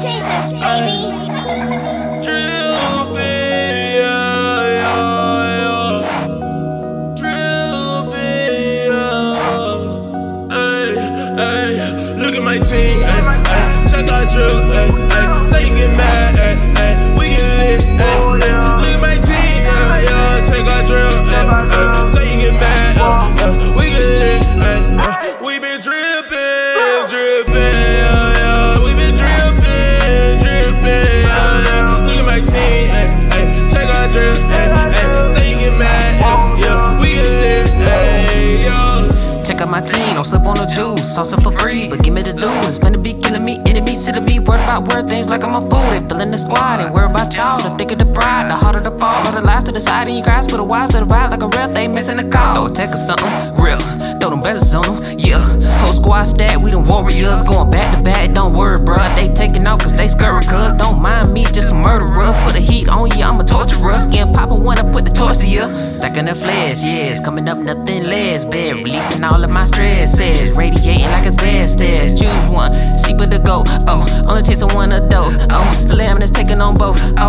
Tasers, baby. Drill yeah, yeah. Drill yeah. Ay, ay, look at my team, ay, ay. Check out drill, ay, My don't slip on the juice. Toss it for free, but give me the dues. Finna be killing me, enemies to me. Worried about word things like I'm a fool. They feeling the squad, ain't worried about y'all. The thicker the pride, the harder the fall. All the lies to the side, and you guys put the wise to the ride like a real thing missing the call. Throw a tech or something, real. Throw them bezels on them, yeah. Whole squad stat, we the warriors. Going back you. Stacking the yeah. It's coming up, nothing less. Bed releasing all of my stresses. Radiating like it's best Choose one, sheep of the goat. Oh, only tasting one of those. Oh, the lamb is taking on both. Oh,